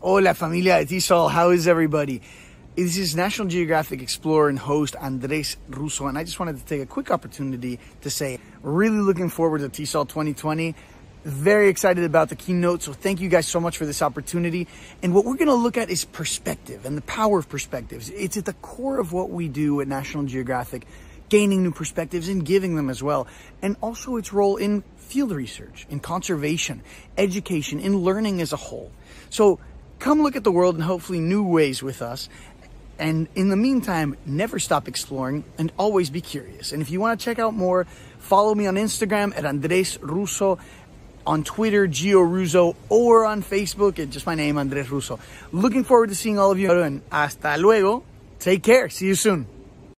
Hola familia de TESOL, how is everybody? This is National Geographic explorer and host Andres Ruzo, and I just wanted to take a quick opportunity to say, really looking forward to TESOL 2020. Very excited about the keynote, so thank you guys so much for this opportunity. And what we're going to look at is perspective and the power of perspectives. It's at the core of what we do at National Geographic, gaining new perspectives and giving them as well. And also its role in field research, in conservation, education, in learning as a whole. So come look at the world in hopefully new ways with us. And in the meantime, never stop exploring and always be curious. And if you want to check out more, follow me on Instagram at Andres Ruzo, on Twitter, Gio Ruzo, or on Facebook at just my name, Andres Ruzo. Looking forward to seeing all of you and hasta luego. Take care. See you soon.